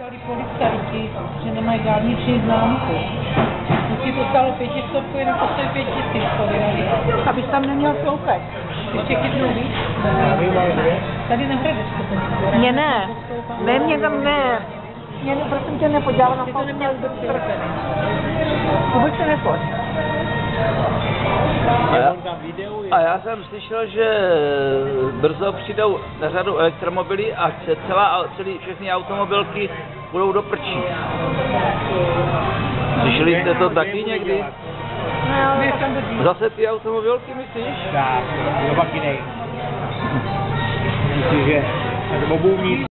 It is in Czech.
ptali policajti, že nemají dálniční známku. Už ti to stalo pětistovku, jenom to stojí pět tisíc, pověrali. Abys tam neměl slouchat. Ještě chytnou víc. Tady na Hradečku to. Mně ne. Ne, mě tam ne. Mě ne, prosím tě, nepodával na Ty to neměl vůbec a já jsem slyšel, že brzo přijdou na řadu elektromobily a celá, celý, všechny automobilky budou do prčí. Slyšeli jste to taky někdy? Zase ty automobilky, myslíš? Tak, do bakinej. Myslím, že obou mít